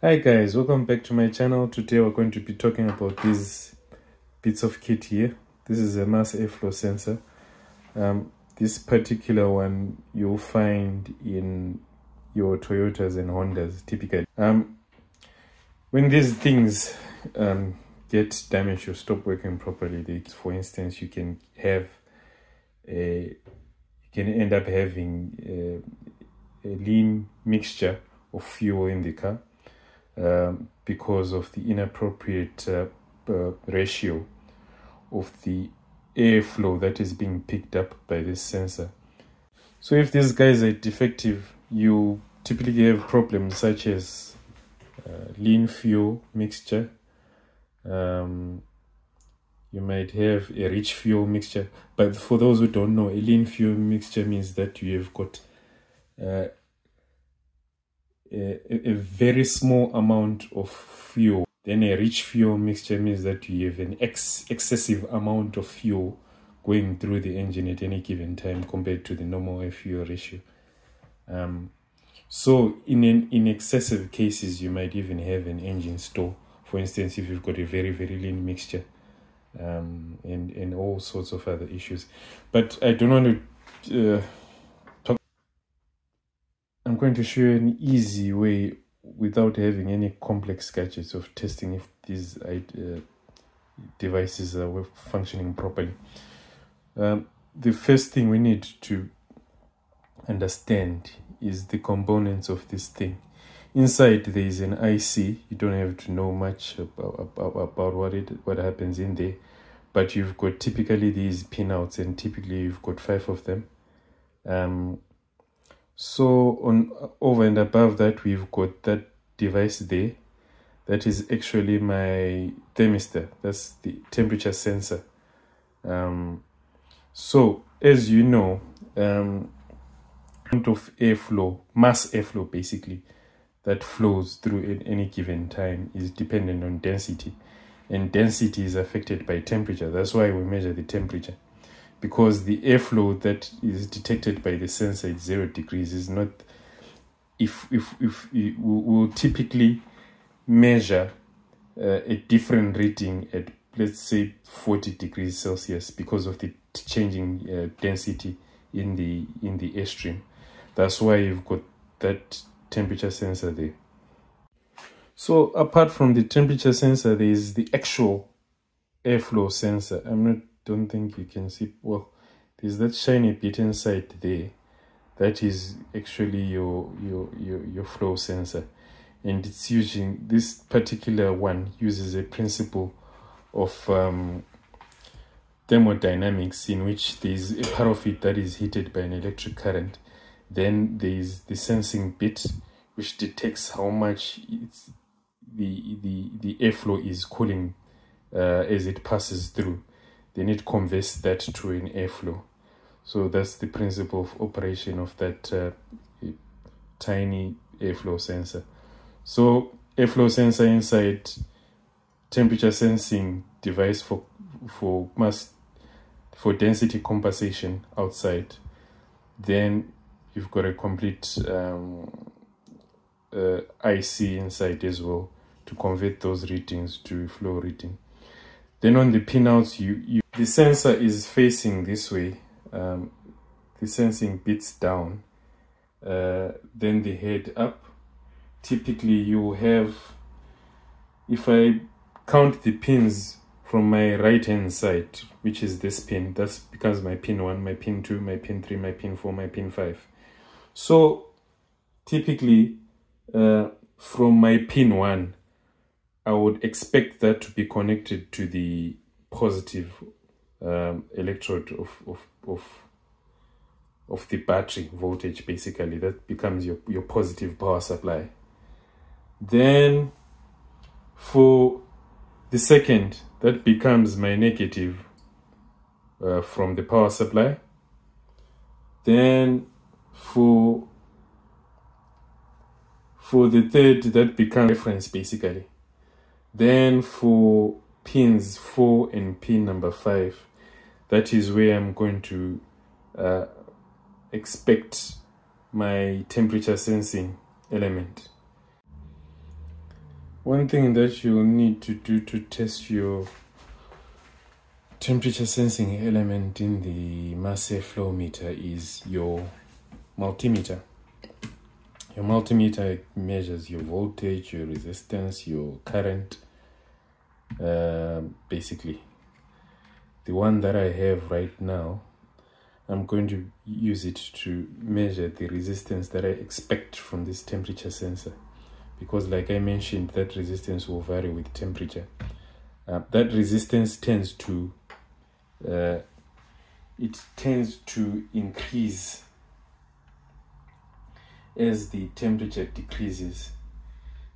Hi guys, welcome back to my channel. Today we're going to be talking about these bits of kit here. This is a mass airflow sensor. Um, this particular one you'll find in your Toyotas and Hondas typically. Um, when these things um, get damaged or stop working properly, they, for instance, you can have a, you can end up having a, a lean mixture of fuel in the car um, because of the inappropriate uh, uh, ratio of the airflow that is being picked up by this sensor. So if these guys are defective, you typically have problems such as uh, lean fuel mixture. Um, you might have a rich fuel mixture, but for those who don't know, a lean fuel mixture means that you have got uh, a, a very small amount of fuel. Then a rich fuel mixture means that you have an ex excessive amount of fuel going through the engine at any given time compared to the normal air fuel ratio. Um, so in an, in excessive cases, you might even have an engine stall. For instance, if you've got a very, very lean mixture um, and, and all sorts of other issues. But I don't want to uh, I'm going to show you an easy way without having any complex gadgets of testing if these uh, devices are functioning properly. Um, the first thing we need to understand is the components of this thing. Inside there is an IC. You don't have to know much about, about, about what it what happens in there, but you've got typically these pinouts, and typically you've got five of them. Um, so on over and above that we've got that device there. That is actually my thermistor. That's the temperature sensor. Um, so as you know um, amount of airflow mass airflow basically that flows through at any given time is dependent on density. And density is affected by temperature. That's why we measure the temperature because the airflow that is detected by the sensor at zero degrees is not if if if we will typically measure uh, a different reading at let's say 40 degrees celsius because of the changing uh, density in the in the airstream. That's why you've got that temperature sensor there. So apart from the temperature sensor there is the actual airflow sensor. I'm not don't think you can see well there's that shiny bit inside there. That is actually your your your, your flow sensor. And it's using this particular one uses a principle of um, thermodynamics in which there's a part of it that is heated by an electric current. Then there's the sensing bit which detects how much the the the airflow is cooling uh, as it passes through then it converts that to an airflow. So that's the principle of operation of that uh, tiny airflow sensor. So airflow sensor inside temperature sensing device for for mass for density compensation outside. Then you've got a complete um, uh, IC inside as well to convert those readings to flow reading. Then on the pinouts, you, you the sensor is facing this way. Um, the sensing bits down. Uh, then the head up. Typically, you have, if I count the pins from my right hand side, which is this pin, that becomes my pin 1, my pin 2, my pin 3, my pin 4, my pin 5. So, typically, uh, from my pin 1, I would expect that to be connected to the positive um, electrode of, of, of, of the battery voltage basically. That becomes your, your positive power supply. Then for the second that becomes my negative uh, from the power supply. Then for for the third that becomes reference basically. Then for pins 4 and pin number 5, that is where I'm going to uh, expect my temperature sensing element. one thing that you'll need to do to test your temperature sensing element in the mass flow meter is your multimeter your multimeter measures your voltage your resistance your current uh, basically the one that I have right now I'm going to use it to measure the resistance that I expect from this temperature sensor. Because like I mentioned that resistance will vary with temperature. Uh, that resistance tends to uh, it tends to increase as the temperature decreases.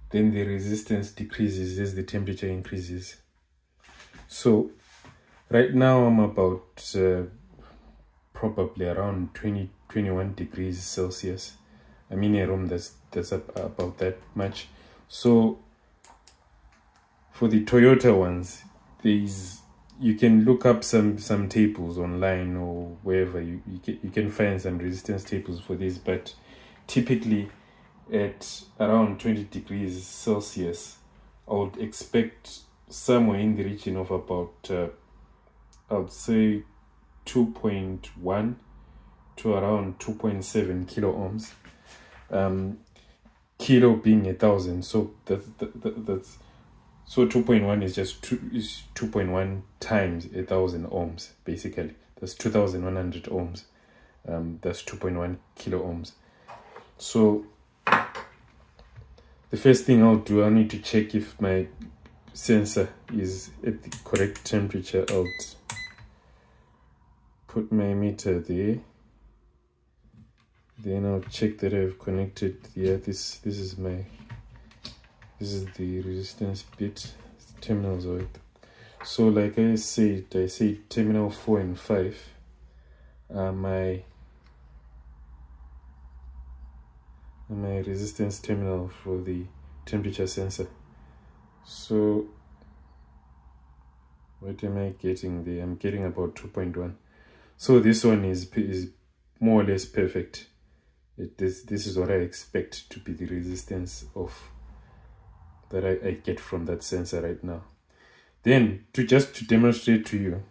Then the resistance decreases as the temperature increases. So right now i'm about uh, probably around 20 21 degrees celsius. I'm in a room that's that's about that much. So for the toyota ones there's you can look up some some tables online or wherever. You you can, you can find some resistance tables for this but typically at around 20 degrees celsius i would expect somewhere in the region of about uh, i would say 2.1 to around 2.7 kilo ohms. Um kilo being a thousand. So that, that, that that's so 2.1 is just two is 2.1 times a thousand ohms basically. That's 2100 ohms. Um, that's 2.1 kilo ohms. So the first thing I'll do I need to check if my sensor is at the correct temperature. I'll put my meter there then I'll check that I've connected. Yeah this this is my this is the resistance bit. Terminals of it so like i said i say terminal 4 and 5 are my my resistance terminal for the temperature sensor. So what am i getting there? I'm getting about 2.1 so this one is is more or less perfect this this is what i expect to be the resistance of that I, I get from that sensor right now. Then to just to demonstrate to you,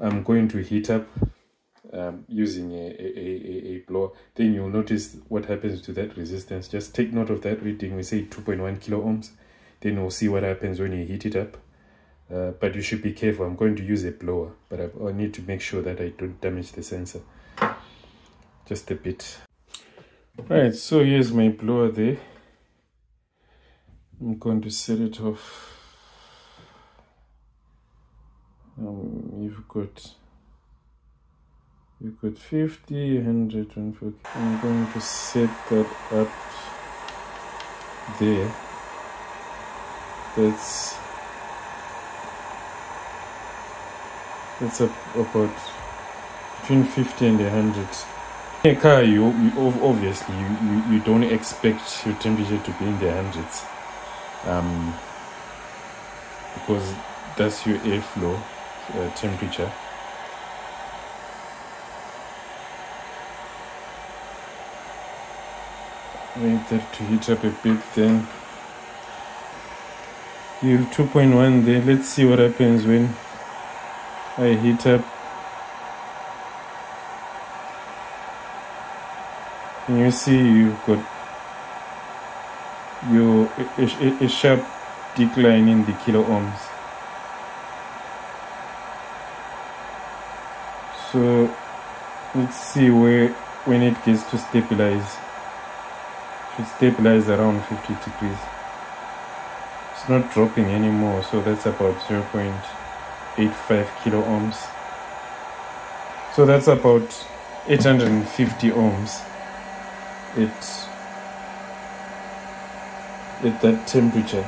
I'm going to heat up um, using a, a, a, a blower. Then you'll notice what happens to that resistance. Just take note of that reading. We say 2.1 kilo ohms. Then we'll see what happens when you heat it up. Uh, but you should be careful. I'm going to use a blower, but I, need to make sure that I don't damage the sensor. Just a bit. Alright, so here's my blower there. I'm going to set it off. Um, you've got you've got 50, 100, 140. I'm going to set that up there. That's up about between 50 and 100 in a car you, you obviously you, you, you don't expect your temperature to be in the hundreds. Um, because that's your airflow uh, temperature. Wait that to heat up a bit then you have 2.1 there. Let's see what happens when I heat and you see you've got you a, a sharp decline in the kilo ohms? So let's see where when it gets to stabilize. Should stabilize around 50 degrees. It's not dropping anymore so that's about 0.85 kilo ohms. So that's about 850 ohms. It at that temperature.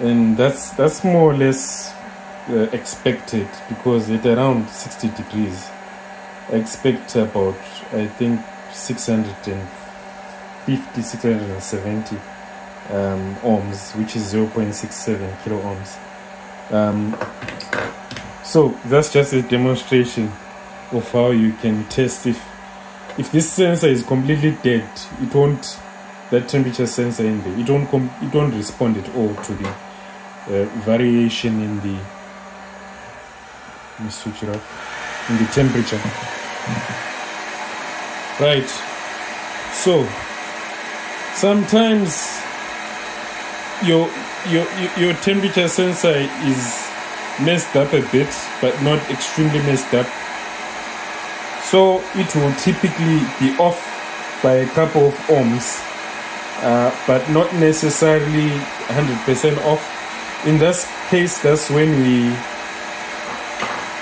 And that's that's more or less uh, expected because at around 60 degrees I expect about I think 650 670 um, ohms which is 0.67 kilo ohms um, so that's just a demonstration of how you can test if if this sensor is completely dead it won't that temperature sensor in there, it won't it won't respond at all to the uh, variation in the let me switch it off in the temperature. Right. So sometimes your your your temperature sensor is messed up a bit, but not extremely messed up. So it will typically be off by a couple of ohms, uh, but not necessarily 100% off. In this case, that's when we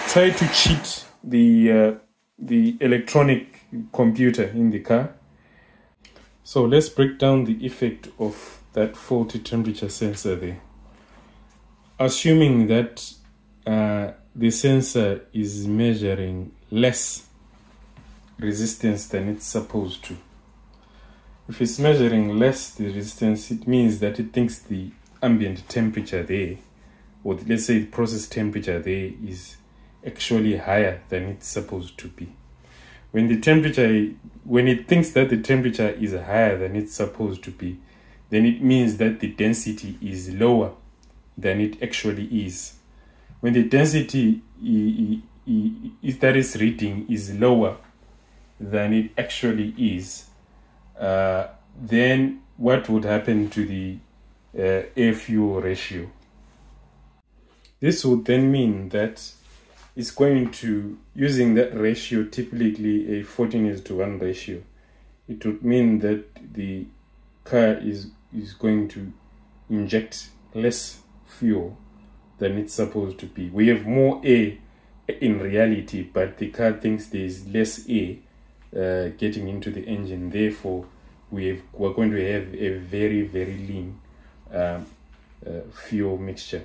try to cheat the uh, the electronic computer in the car. So let's break down the effect of that faulty temperature sensor there. Assuming that uh, the sensor is measuring less resistance than it's supposed to. If it's measuring less the resistance, it means that it thinks the ambient temperature there, or the, let's say the process temperature there is actually higher than it's supposed to be. When the temperature, when it thinks that the temperature is higher than it's supposed to be, then it means that the density is lower than it actually is. When the density that is reading is lower than it actually is, uh, then what would happen to the uh, fuel ratio? This would then mean that it's going to, using that ratio, typically a 14 is to 1 ratio, it would mean that the car is, is going to inject less fuel than it's supposed to be. We have more air in reality, but the car thinks there is less air uh, getting into the engine. Therefore, we have, we're going to have a very, very lean um, uh, fuel mixture.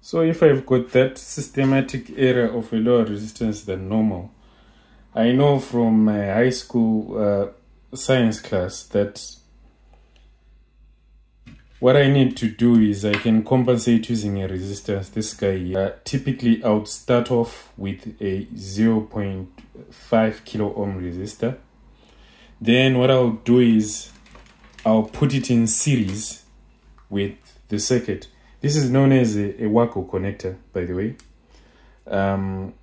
So if I've got that systematic error of a lower resistance than normal, I know from my high school uh, science class that what I need to do is I can compensate using a resistance. This guy, uh, typically I would start off with a 0.5 kilo ohm resistor. Then what I'll do is I'll put it in series with the circuit. This is known as a, a Wago connector, by the way. Um,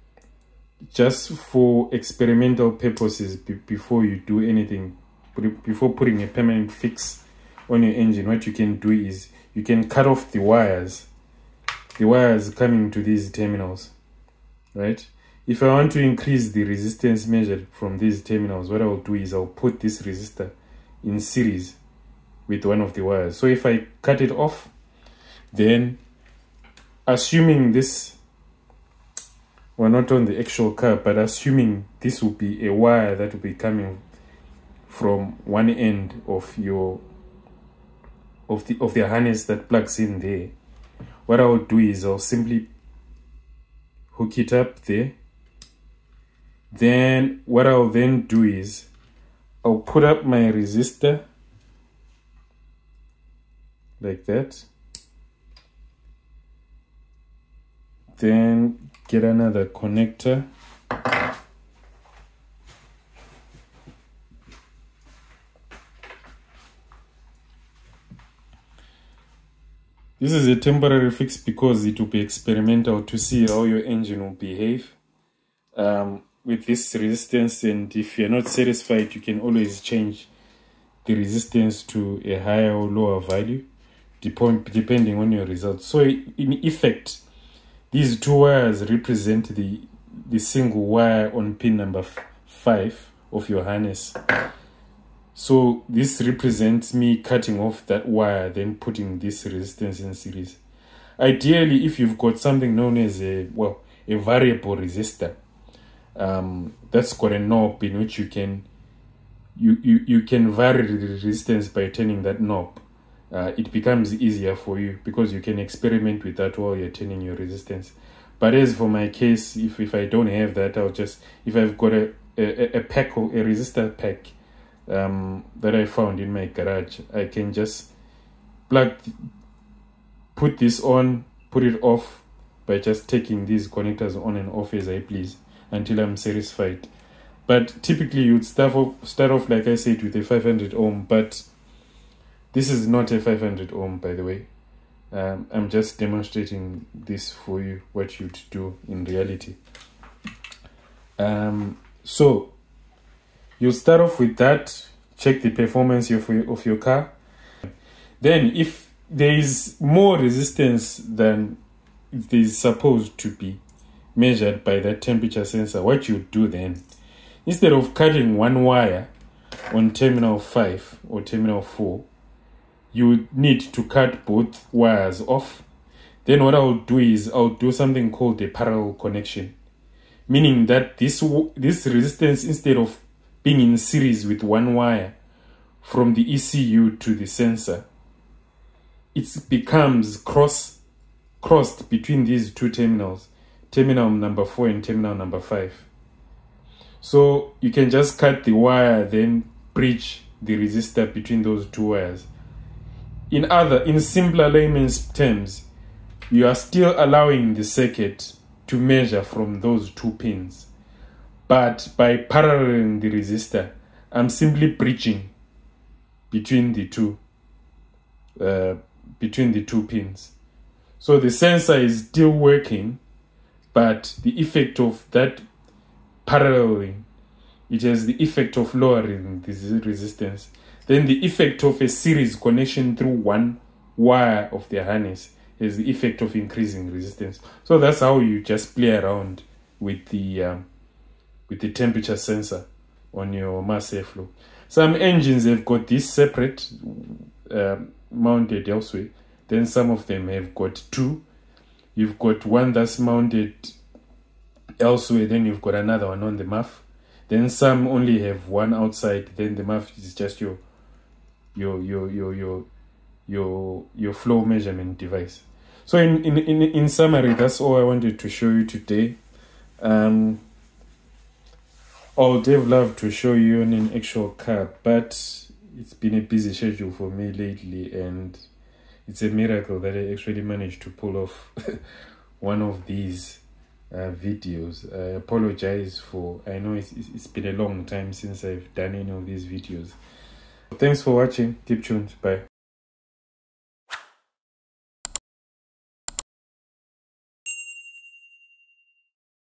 just for experimental purposes, before you do anything, before putting a permanent fix on your engine, what you can do is you can cut off the wires, the wires coming to these terminals, right? If I want to increase the resistance measured from these terminals, what I'll do is I'll put this resistor in series with one of the wires. So if I cut it off, then assuming this, well not on the actual car, but assuming this will be a wire that will be coming from one end of your of the of the harness that plugs in there what I'll do is I'll simply hook it up there. Then what I'll then do is I'll put up my resistor like that. Then get another connector This is a temporary fix because it will be experimental to see how your engine will behave um, with this resistance and if you're not satisfied you can always change the resistance to a higher or lower value depending on your results. So in effect, these two wires represent the, the single wire on pin number 5 of your harness. So this represents me cutting off that wire, then putting this resistance in series. Ideally, if you've got something known as a, well, a variable resistor, um, that's got a knob in which you can, you, you, you can vary the resistance by turning that knob. Uh, it becomes easier for you because you can experiment with that while you're turning your resistance. But as for my case, if, if I don't have that, I'll just, if I've got a, a, a pack, or a resistor pack, um, that I found in my garage. I can just plug, put this on, put it off by just taking these connectors on and off as I please until I'm satisfied. but typically you'd start off, start off like I said with a 500 ohm but this is not a 500 ohm by the way. Um, I'm just demonstrating this for you what you'd do in reality. Um, so you start off with that check the performance of your, of your car. Then if there is more resistance than is supposed to be measured by that temperature sensor what you do then instead of cutting one wire on terminal 5 or terminal 4 you need to cut both wires off. Then what I'll do is I'll do something called a parallel connection meaning that this this resistance instead of being in series with one wire from the ECU to the sensor it becomes cross crossed between these two terminals terminal number 4 and terminal number 5 so you can just cut the wire then bridge the resistor between those two wires in other in simpler layman's terms you are still allowing the circuit to measure from those two pins. But by paralleling the resistor, I'm simply bridging between the two uh, between the two pins. So the sensor is still working, but the effect of that paralleling, it has the effect of lowering the resistance. Then the effect of a series connection through one wire of the harness is the effect of increasing resistance. So that's how you just play around with the um, with the temperature sensor on your mass airflow. Some engines have got this separate uh, mounted elsewhere. Then some of them have got two. You've got one that's mounted elsewhere. Then you've got another one on the MAF. Then some only have one outside. Then the MAF is just your your your your your your your flow measurement device. So in, in, in, in summary, that's all I wanted to show you today. Um, I would have loved to show you on an actual car, but it's been a busy schedule for me lately, and it's a miracle that I actually managed to pull off one of these uh, videos. I apologize for, I know it's, it's been a long time since I've done any of these videos. Thanks for watching. Keep tuned. Bye.